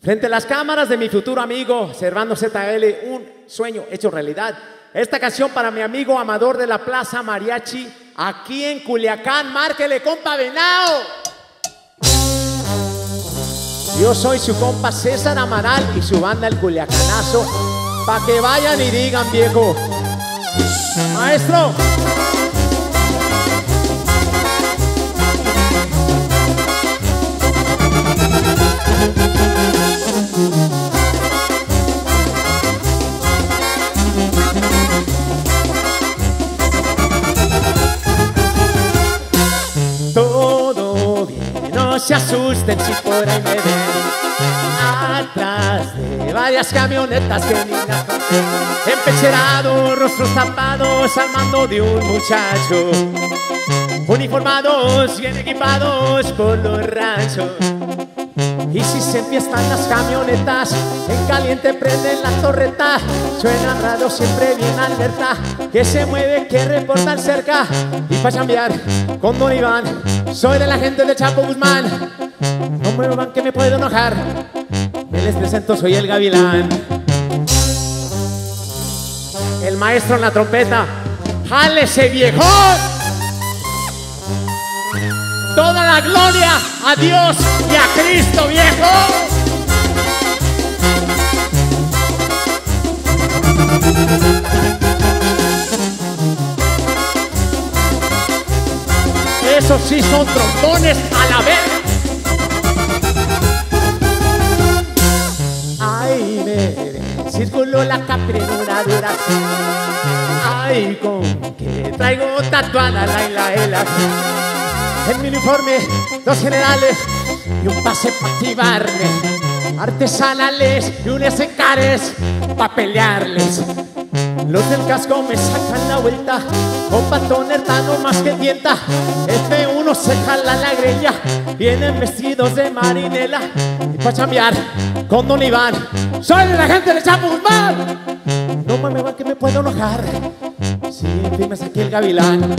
Frente a las cámaras de mi futuro amigo Servando ZL, un sueño hecho realidad. Esta canción para mi amigo amador de la Plaza Mariachi, aquí en Culiacán. Márquele, compa Venao. Yo soy su compa César Amaral y su banda El Culiacanazo. Pa' que vayan y digan, viejo. Maestro. Se asusten si por ahí me ven. Atrás de varias camionetas que conté Empecherados, rostros tapados al mando de un muchacho. Uniformados, bien equipados por los ranchos y si se empiezan las camionetas, en caliente prenden la torreta. Suena raro, siempre bien alerta. Que se mueve, que reportan cerca. Y para cambiar con Don soy de la gente de Chapo Guzmán. No me van que me puedo enojar. Me les presento, soy el Gavilán. El maestro en la trompeta. ¡Jálese, viejón! Toda la gloria a Dios y a Cristo viejo. Esos sí son trombones a la vez. Ay, me circuló la caprenura dura. Ay, con que traigo tatuada la en mi uniforme, dos generales y un pase para activarme. Artesanales y unes cares para pelearles. Los del casco me sacan la vuelta, con patón hermano más que tienta. F1 se jala la greña, vienen vestidos de marinela. Y para chambear con Don Iván, soy la gente de Chapo Guzmán. No mames, que me puedo enojar. Sí, firmes aquí el gavilán.